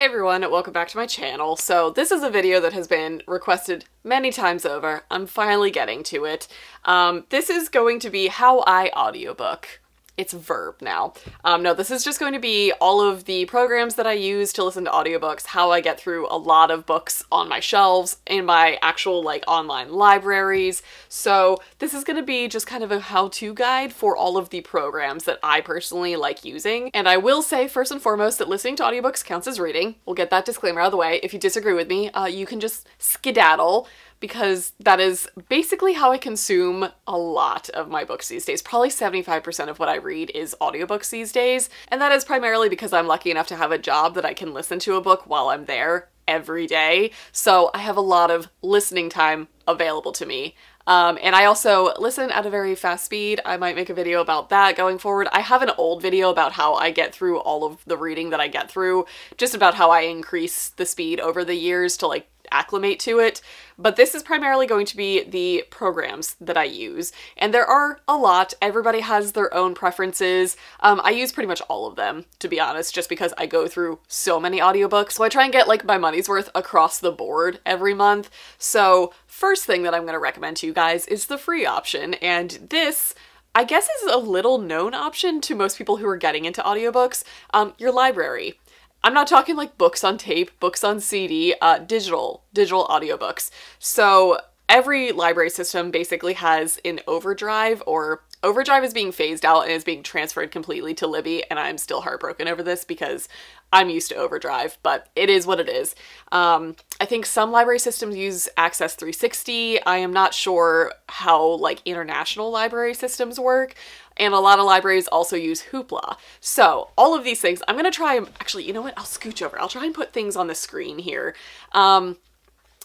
Hey everyone, welcome back to my channel. So this is a video that has been requested many times over. I'm finally getting to it. Um, this is going to be how I audiobook it's verb now. Um, no, this is just going to be all of the programs that I use to listen to audiobooks, how I get through a lot of books on my shelves in my actual like online libraries. So this is going to be just kind of a how-to guide for all of the programs that I personally like using. And I will say first and foremost that listening to audiobooks counts as reading. We'll get that disclaimer out of the way. If you disagree with me, uh, you can just skedaddle because that is basically how I consume a lot of my books these days. Probably 75% of what I read is audiobooks these days, and that is primarily because I'm lucky enough to have a job that I can listen to a book while I'm there every day. So I have a lot of listening time available to me. Um, and I also listen at a very fast speed. I might make a video about that going forward. I have an old video about how I get through all of the reading that I get through, just about how I increase the speed over the years to like acclimate to it, but this is primarily going to be the programs that I use. And there are a lot. Everybody has their own preferences. Um, I use pretty much all of them, to be honest, just because I go through so many audiobooks. So I try and get like my money's worth across the board every month. So first thing that I'm going to recommend to you guys is the free option. And this I guess is a little known option to most people who are getting into audiobooks, um, your library. I'm not talking like books on tape, books on CD, uh, digital, digital audiobooks. So every library system basically has an overdrive or overdrive is being phased out and is being transferred completely to Libby and I'm still heartbroken over this because I'm used to overdrive, but it is what it is. Um, I think some library systems use Axis 360. I am not sure how like international library systems work and a lot of libraries also use Hoopla. So all of these things, I'm gonna try, and actually, you know what, I'll scooch over. I'll try and put things on the screen here. Um,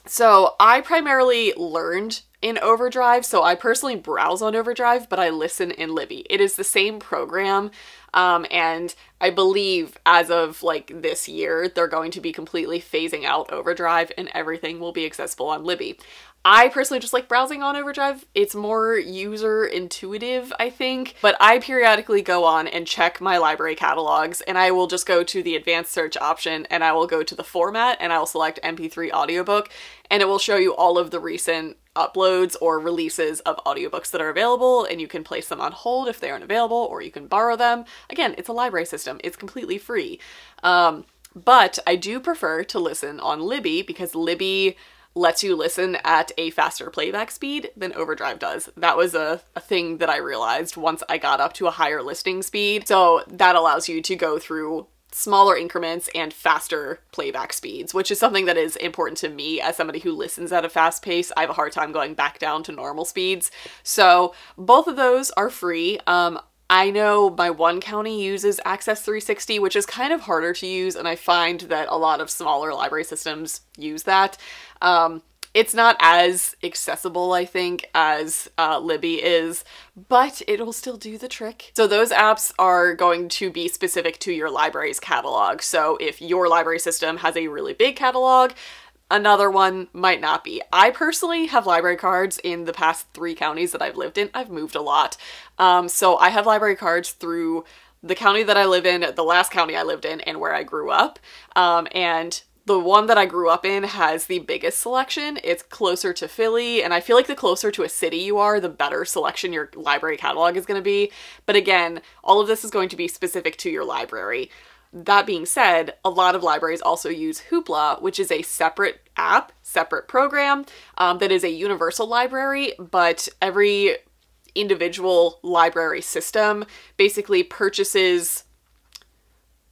so I primarily learned in Overdrive, so I personally browse on Overdrive, but I listen in Libby. It is the same program, um, and I believe as of like this year, they're going to be completely phasing out Overdrive and everything will be accessible on Libby. I personally just like browsing on Overdrive. It's more user intuitive, I think, but I periodically go on and check my library catalogs and I will just go to the advanced search option and I will go to the format and I will select MP3 audiobook and it will show you all of the recent uploads or releases of audiobooks that are available and you can place them on hold if they aren't available or you can borrow them. Again, it's a library system. It's completely free. Um, but I do prefer to listen on Libby because Libby lets you listen at a faster playback speed than Overdrive does. That was a, a thing that I realized once I got up to a higher listening speed. So that allows you to go through smaller increments and faster playback speeds, which is something that is important to me as somebody who listens at a fast pace. I have a hard time going back down to normal speeds. So both of those are free. Um, I know my one county uses Axis 360, which is kind of harder to use, and I find that a lot of smaller library systems use that. Um, it's not as accessible, I think, as uh, Libby is, but it'll still do the trick. So those apps are going to be specific to your library's catalog. So if your library system has a really big catalog, Another one might not be. I personally have library cards in the past three counties that I've lived in. I've moved a lot. Um, so I have library cards through the county that I live in, the last county I lived in, and where I grew up. Um, and the one that I grew up in has the biggest selection. It's closer to Philly, and I feel like the closer to a city you are, the better selection your library catalog is going to be. But again, all of this is going to be specific to your library. That being said, a lot of libraries also use Hoopla, which is a separate app, separate program um, that is a universal library, but every individual library system basically purchases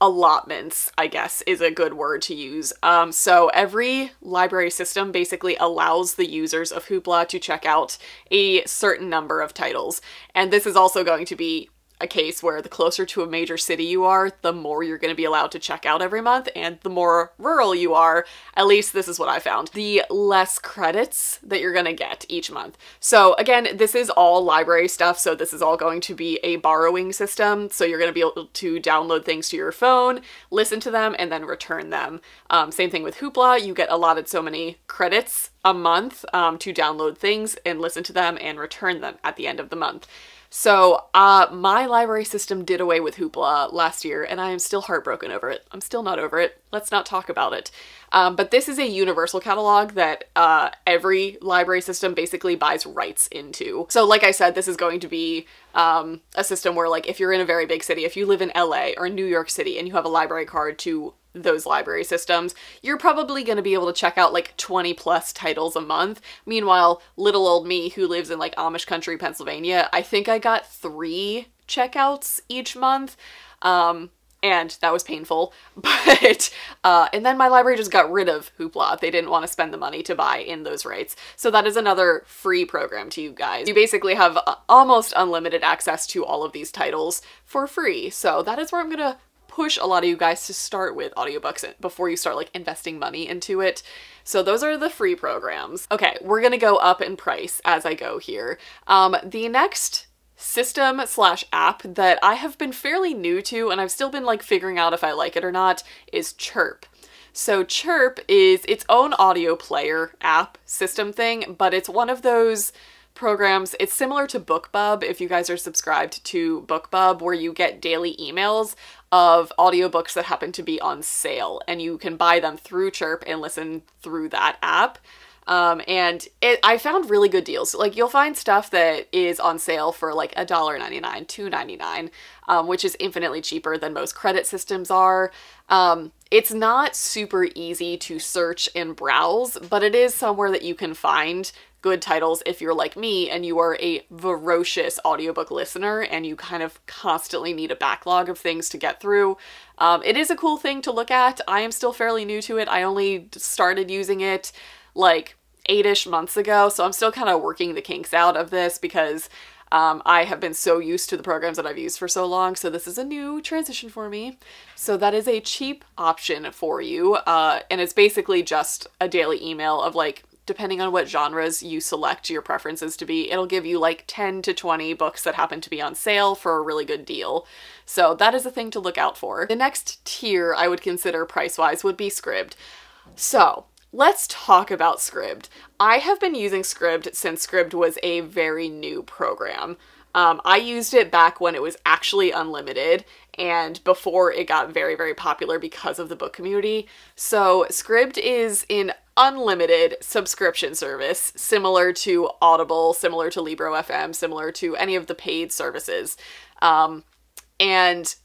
allotments, I guess is a good word to use. Um, so every library system basically allows the users of Hoopla to check out a certain number of titles. And this is also going to be a case where the closer to a major city you are, the more you're going to be allowed to check out every month, and the more rural you are, at least this is what I found, the less credits that you're going to get each month. So again, this is all library stuff, so this is all going to be a borrowing system, so you're going to be able to download things to your phone, listen to them, and then return them. Um, same thing with Hoopla, you get allotted so many credits a month um, to download things and listen to them and return them at the end of the month. So uh, my library system did away with Hoopla last year, and I am still heartbroken over it. I'm still not over it. Let's not talk about it. Um, but this is a universal catalog that uh, every library system basically buys rights into. So like I said, this is going to be um, a system where like if you're in a very big city, if you live in LA or New York City and you have a library card to those library systems, you're probably going to be able to check out like 20 plus titles a month. Meanwhile, little old me who lives in like Amish country, Pennsylvania, I think I got three checkouts each month. Um, and that was painful. But, uh, and then my library just got rid of Hoopla. They didn't want to spend the money to buy in those rights. So that is another free program to you guys. You basically have uh, almost unlimited access to all of these titles for free. So that is where I'm gonna push a lot of you guys to start with audiobooks before you start like investing money into it. So those are the free programs. Okay, we're gonna go up in price as I go here. Um, the next system slash app that I have been fairly new to and I've still been like figuring out if I like it or not is Chirp. So Chirp is its own audio player app system thing, but it's one of those programs. It's similar to BookBub if you guys are subscribed to BookBub where you get daily emails of audiobooks that happen to be on sale and you can buy them through Chirp and listen through that app. Um, and it, I found really good deals. Like you'll find stuff that is on sale for like a dollar ninety nine, two ninety nine, um, which is infinitely cheaper than most credit systems are. Um, it's not super easy to search and browse, but it is somewhere that you can find good titles if you're like me and you are a voracious audiobook listener and you kind of constantly need a backlog of things to get through. Um, it is a cool thing to look at. I am still fairly new to it. I only started using it like eight-ish months ago, so I'm still kind of working the kinks out of this because um, I have been so used to the programs that I've used for so long, so this is a new transition for me. So that is a cheap option for you, uh, and it's basically just a daily email of like depending on what genres you select your preferences to be, it'll give you like 10 to 20 books that happen to be on sale for a really good deal. So that is a thing to look out for. The next tier I would consider price-wise would be Scribd. So let's talk about Scribd. I have been using Scribd since Scribd was a very new program. Um, I used it back when it was actually unlimited and before it got very, very popular because of the book community. So Scribd is an unlimited subscription service similar to Audible, similar to Libro FM, similar to any of the paid services. Um, and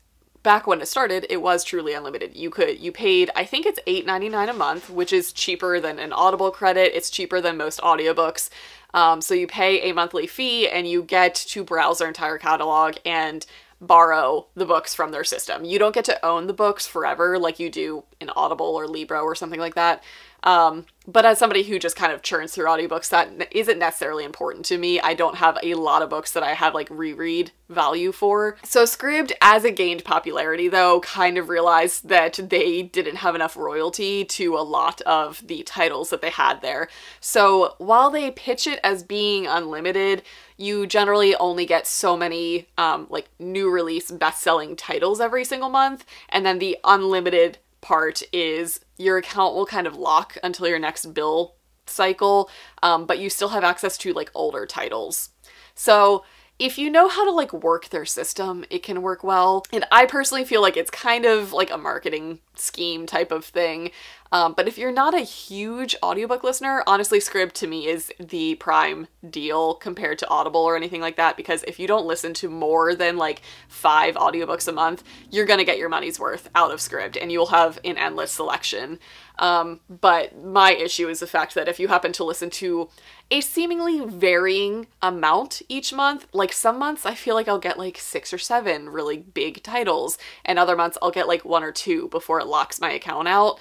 back when it started, it was truly unlimited. You could you paid I think it's $8.99 a month, which is cheaper than an Audible credit. It's cheaper than most audiobooks. Um, so you pay a monthly fee and you get to browse their entire catalog and borrow the books from their system. You don't get to own the books forever like you do in Audible or Libro or something like that. Um, but as somebody who just kind of churns through audiobooks, that isn't necessarily important to me. I don't have a lot of books that I have like reread value for. So Scribd, as it gained popularity though, kind of realized that they didn't have enough royalty to a lot of the titles that they had there. So while they pitch it as being unlimited, you generally only get so many um, like new release best-selling titles every single month, and then the unlimited part is your account will kind of lock until your next bill cycle, um, but you still have access to like older titles. So if you know how to like work their system, it can work well. And I personally feel like it's kind of like a marketing scheme type of thing. Um, but if you're not a huge audiobook listener, honestly, Scribd to me is the prime deal compared to Audible or anything like that because if you don't listen to more than like five audiobooks a month, you're gonna get your money's worth out of Scribd and you'll have an endless selection. Um, but my issue is the fact that if you happen to listen to a seemingly varying amount each month, like some months I feel like I'll get like six or seven really big titles, and other months I'll get like one or two before it locks my account out,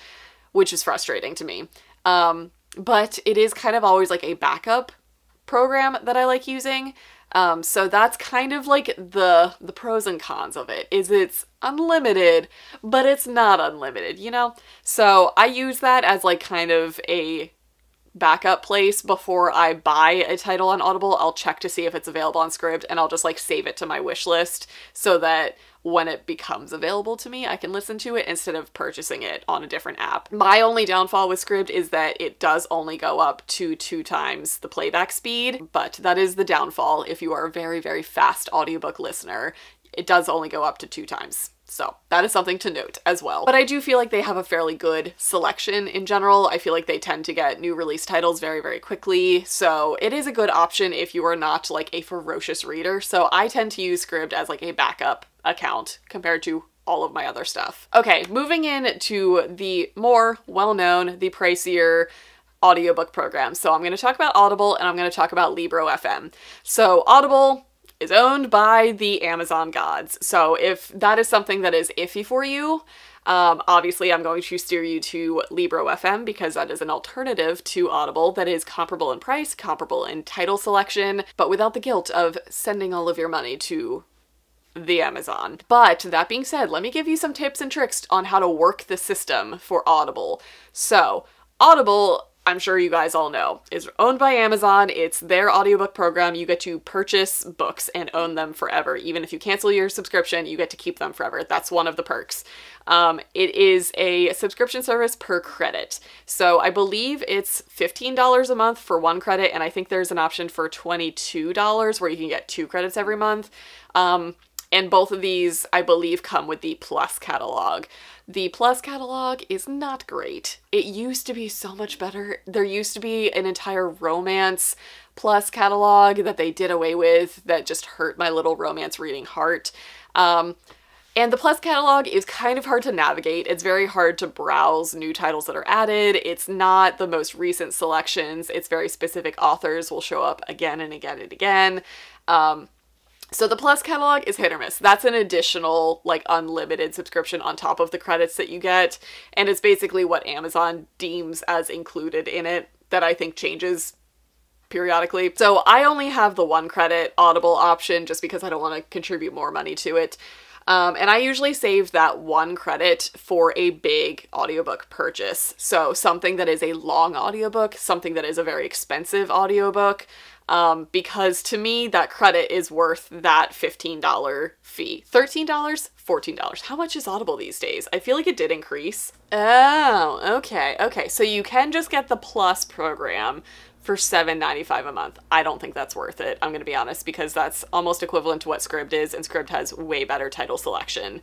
which is frustrating to me. Um, but it is kind of always like a backup program that I like using. Um, so that's kind of like the the pros and cons of it is it's unlimited, but it's not unlimited, you know? So I use that as like kind of a backup place before I buy a title on Audible. I'll check to see if it's available on Scribd and I'll just like save it to my wish list so that when it becomes available to me, I can listen to it instead of purchasing it on a different app. My only downfall with Scribd is that it does only go up to two times the playback speed, but that is the downfall if you are a very, very fast audiobook listener. It does only go up to two times. So that is something to note as well. But I do feel like they have a fairly good selection in general. I feel like they tend to get new release titles very, very quickly. So it is a good option if you are not like a ferocious reader. So I tend to use Scribd as like a backup account compared to all of my other stuff. Okay, moving in to the more well-known, the pricier audiobook programs. So I'm going to talk about Audible and I'm going to talk about Libro FM. So Audible is owned by the Amazon gods. So if that is something that is iffy for you, um, obviously I'm going to steer you to Libro FM because that is an alternative to Audible that is comparable in price, comparable in title selection, but without the guilt of sending all of your money to the Amazon. But that being said, let me give you some tips and tricks on how to work the system for Audible. So, Audible I'm sure you guys all know, is owned by Amazon. It's their audiobook program. You get to purchase books and own them forever. Even if you cancel your subscription, you get to keep them forever. That's one of the perks. Um, it is a subscription service per credit. So I believe it's $15 a month for one credit, and I think there's an option for $22 where you can get two credits every month. Um, and both of these, I believe, come with the Plus catalog. The Plus catalog is not great. It used to be so much better. There used to be an entire romance Plus catalog that they did away with that just hurt my little romance reading heart. Um, and the Plus catalog is kind of hard to navigate. It's very hard to browse new titles that are added. It's not the most recent selections. It's very specific authors will show up again and again and again. Um, so the Plus catalog is hit or miss. That's an additional, like, unlimited subscription on top of the credits that you get, and it's basically what Amazon deems as included in it that I think changes periodically. So I only have the one credit Audible option just because I don't want to contribute more money to it. Um, and I usually save that one credit for a big audiobook purchase. So something that is a long audiobook, something that is a very expensive audiobook, um, because to me, that credit is worth that $15 fee. $13? $14. How much is Audible these days? I feel like it did increase. Oh, okay, okay. So you can just get the Plus program for $7.95 a month. I don't think that's worth it, I'm gonna be honest, because that's almost equivalent to what Scribd is, and Scribd has way better title selection.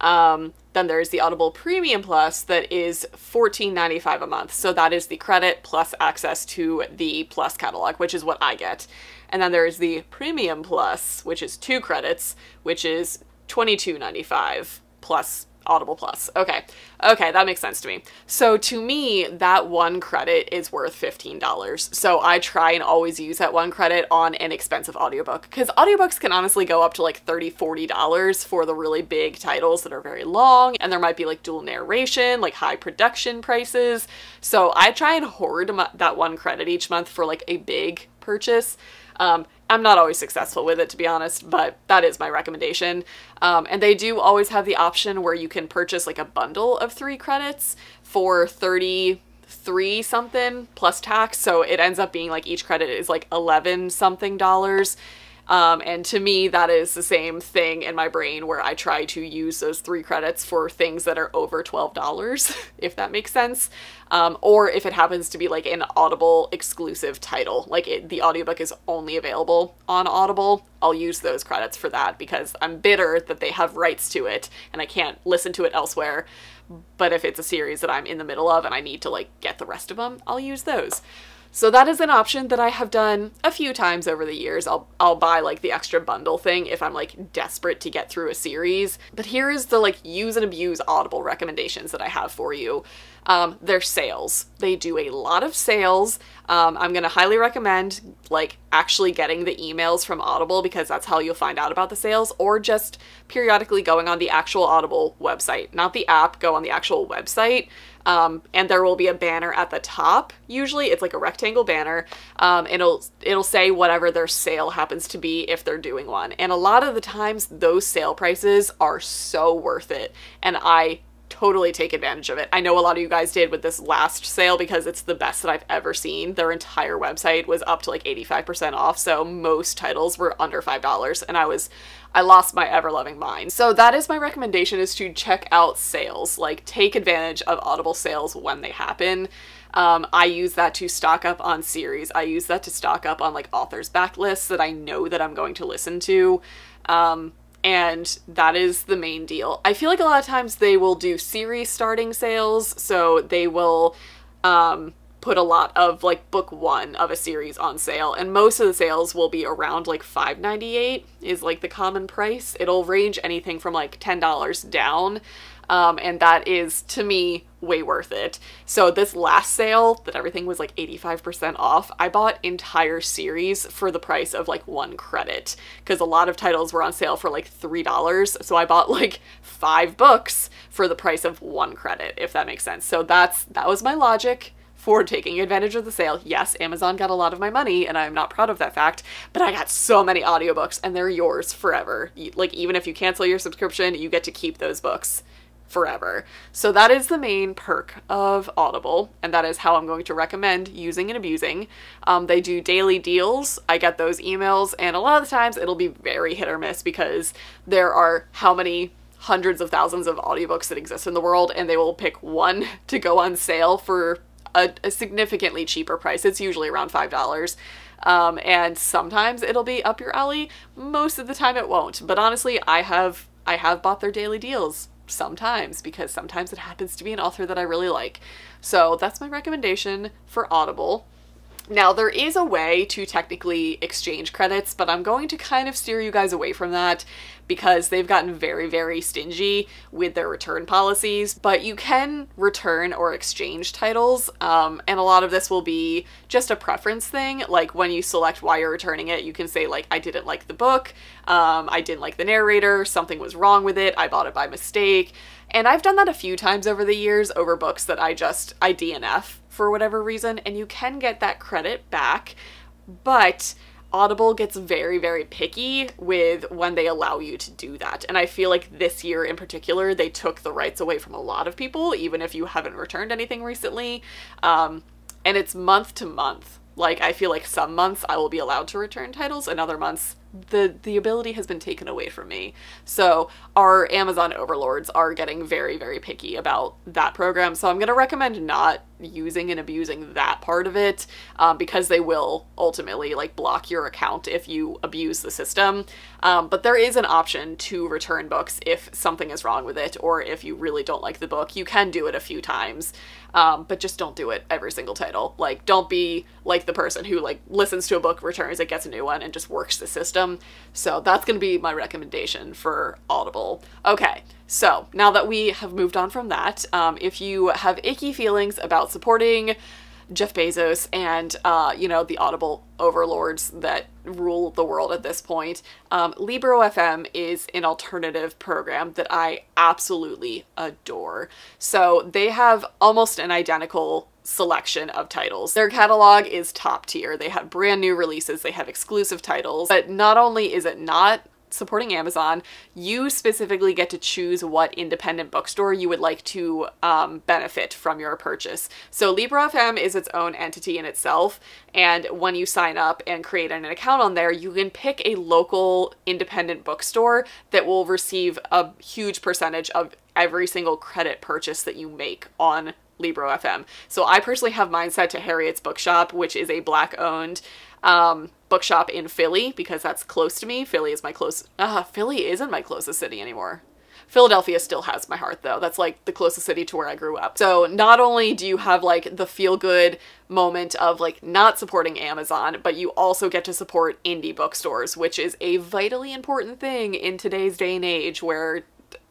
Um, then there's the Audible Premium Plus that is $14.95 a month. So that is the credit plus access to the Plus catalog, which is what I get. And then there's the Premium Plus, which is two credits, which is $22.95 plus Audible Plus. Okay. Okay, that makes sense to me. So to me, that one credit is worth $15. So I try and always use that one credit on an expensive audiobook because audiobooks can honestly go up to like $30, $40 for the really big titles that are very long and there might be like dual narration, like high production prices. So I try and hoard that one credit each month for like a big purchase. Um, I'm not always successful with it, to be honest, but that is my recommendation. Um, and they do always have the option where you can purchase like a bundle of three credits for 33 something plus tax. So it ends up being like each credit is like 11 something dollars. Um, and to me, that is the same thing in my brain where I try to use those three credits for things that are over $12, if that makes sense. Um, or if it happens to be like an Audible exclusive title, like it, the audiobook is only available on Audible, I'll use those credits for that because I'm bitter that they have rights to it and I can't listen to it elsewhere. But if it's a series that I'm in the middle of and I need to like get the rest of them, I'll use those. So that is an option that I have done a few times over the years. I'll I'll buy like the extra bundle thing if I'm like desperate to get through a series. But here is the like use and abuse Audible recommendations that I have for you. Um, their sales. They do a lot of sales. Um, I'm gonna highly recommend like actually getting the emails from Audible because that's how you'll find out about the sales, or just periodically going on the actual Audible website, not the app. Go on the actual website. Um, and there will be a banner at the top. Usually it's like a rectangle banner. Um, it'll it'll say whatever their sale happens to be if they're doing one. And a lot of the times those sale prices are so worth it. And I totally take advantage of it. I know a lot of you guys did with this last sale because it's the best that I've ever seen. Their entire website was up to like 85% off, so most titles were under $5 and I was I lost my ever-loving mind. So that is my recommendation is to check out sales. Like take advantage of Audible sales when they happen. Um, I use that to stock up on series. I use that to stock up on like authors backlists that I know that I'm going to listen to. Um, and that is the main deal. I feel like a lot of times they will do series starting sales, so they will um, put a lot of like book one of a series on sale, and most of the sales will be around like $5.98 is like the common price. It'll range anything from like $10 down. Um, and that is to me way worth it. So this last sale that everything was like 85% off, I bought entire series for the price of like one credit because a lot of titles were on sale for like $3. So I bought like five books for the price of one credit, if that makes sense. So that's that was my logic for taking advantage of the sale. Yes, Amazon got a lot of my money and I'm not proud of that fact, but I got so many audiobooks and they're yours forever. Like even if you cancel your subscription, you get to keep those books forever. So that is the main perk of Audible, and that is how I'm going to recommend using and abusing. Um, they do daily deals. I get those emails, and a lot of the times it'll be very hit or miss because there are how many hundreds of thousands of audiobooks that exist in the world, and they will pick one to go on sale for a, a significantly cheaper price. It's usually around $5. Um, and sometimes it'll be up your alley. Most of the time it won't. But honestly, I have I have bought their daily deals sometimes because sometimes it happens to be an author that I really like. So that's my recommendation for Audible. Now, there is a way to technically exchange credits, but I'm going to kind of steer you guys away from that because they've gotten very, very stingy with their return policies. But you can return or exchange titles, um, and a lot of this will be just a preference thing. Like when you select why you're returning it, you can say, like, I didn't like the book, um, I didn't like the narrator, something was wrong with it, I bought it by mistake. And I've done that a few times over the years over books that I just, I DNF for whatever reason, and you can get that credit back, but Audible gets very, very picky with when they allow you to do that. And I feel like this year in particular, they took the rights away from a lot of people, even if you haven't returned anything recently. Um, and it's month to month. Like, I feel like some months I will be allowed to return titles, and other months the the ability has been taken away from me. So our Amazon overlords are getting very very picky about that program. So I'm going to recommend not using and abusing that part of it um, because they will ultimately like block your account if you abuse the system. Um, but there is an option to return books if something is wrong with it or if you really don't like the book. You can do it a few times, um, but just don't do it every single title. Like don't be like the person who like listens to a book, returns it, gets a new one, and just works the system. So that's going to be my recommendation for Audible. Okay, so now that we have moved on from that, um, if you have icky feelings about supporting Jeff Bezos and, uh, you know, the Audible overlords that rule the world at this point, um, Libro FM is an alternative program that I absolutely adore. So they have almost an identical selection of titles. Their catalog is top tier. They have brand new releases, they have exclusive titles, but not only is it not supporting Amazon, you specifically get to choose what independent bookstore you would like to um, benefit from your purchase. So Libro FM is its own entity in itself, and when you sign up and create an account on there, you can pick a local independent bookstore that will receive a huge percentage of every single credit purchase that you make on Libro FM. So I personally have mine set to Harriet's Bookshop, which is a black owned um, bookshop in Philly because that's close to me. Philly is my close, uh, Philly isn't my closest city anymore. Philadelphia still has my heart though. That's like the closest city to where I grew up. So not only do you have like the feel good moment of like not supporting Amazon, but you also get to support indie bookstores, which is a vitally important thing in today's day and age where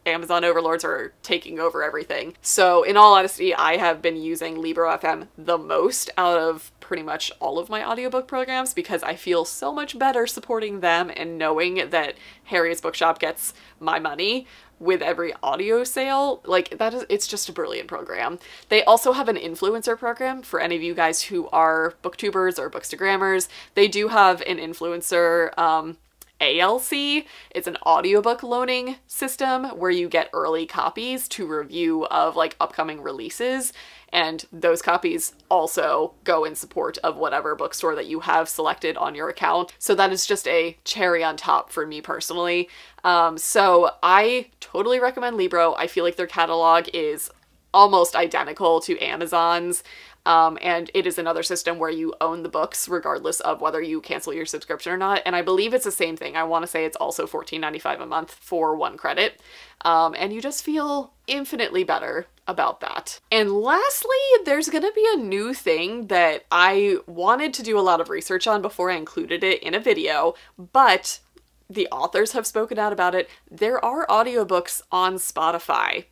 Amazon overlords are taking over everything. So in all honesty, I have been using Libro FM the most out of pretty much all of my audiobook programs because I feel so much better supporting them and knowing that Harriet's Bookshop gets my money with every audio sale. Like that is it's just a brilliant program. They also have an influencer program for any of you guys who are booktubers or bookstagrammers. They do have an influencer um ALC. It's an audiobook loaning system where you get early copies to review of like upcoming releases and those copies also go in support of whatever bookstore that you have selected on your account. So that is just a cherry on top for me personally. Um, so I totally recommend Libro. I feel like their catalog is almost identical to Amazon's. Um, and it is another system where you own the books regardless of whether you cancel your subscription or not. And I believe it's the same thing. I want to say it's also $14.95 a month for one credit. Um, and you just feel infinitely better about that. And lastly, there's gonna be a new thing that I wanted to do a lot of research on before I included it in a video, but the authors have spoken out about it. There are audiobooks on Spotify.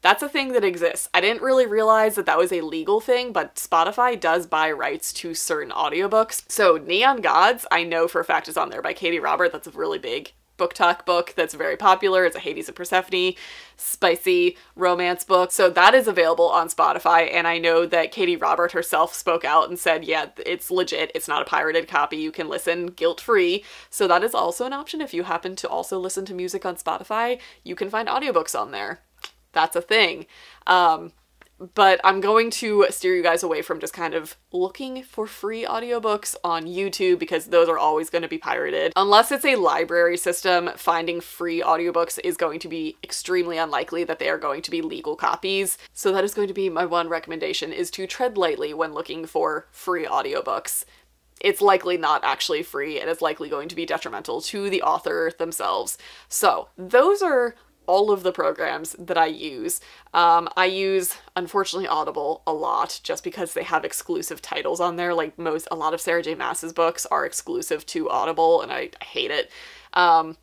That's a thing that exists. I didn't really realize that that was a legal thing, but Spotify does buy rights to certain audiobooks. So Neon Gods, I know for a fact is on there by Katee Robert. That's a really big BookTok book that's very popular. It's a Hades and Persephone spicy romance book. So that is available on Spotify. And I know that Katee Robert herself spoke out and said, yeah, it's legit. It's not a pirated copy. You can listen guilt free. So that is also an option. If you happen to also listen to music on Spotify, you can find audiobooks on there that's a thing. Um, but I'm going to steer you guys away from just kind of looking for free audiobooks on YouTube because those are always going to be pirated. Unless it's a library system, finding free audiobooks is going to be extremely unlikely that they are going to be legal copies. So that is going to be my one recommendation is to tread lightly when looking for free audiobooks. It's likely not actually free and it's likely going to be detrimental to the author themselves. So those are all of the programs that I use. Um, I use, unfortunately, Audible a lot just because they have exclusive titles on there. Like most, a lot of Sarah J. Maas's books are exclusive to Audible, and I, I hate it. Um,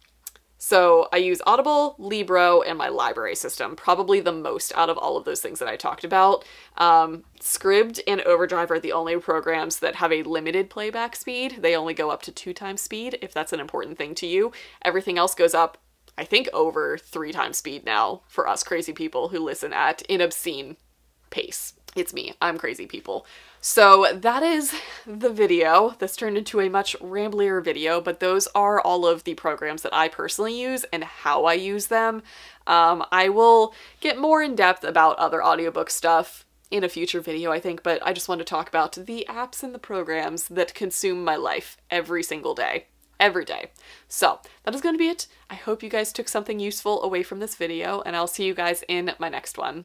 so I use Audible, Libro, and my library system, probably the most out of all of those things that I talked about. Um, Scribd and Overdrive are the only programs that have a limited playback speed. They only go up to two times speed, if that's an important thing to you. Everything else goes up I think over three times speed now for us crazy people who listen at an obscene pace. It's me, I'm crazy people. So that is the video. This turned into a much ramblier video, but those are all of the programs that I personally use and how I use them. Um, I will get more in depth about other audiobook stuff in a future video, I think, but I just want to talk about the apps and the programs that consume my life every single day every day. So that is going to be it. I hope you guys took something useful away from this video and I'll see you guys in my next one.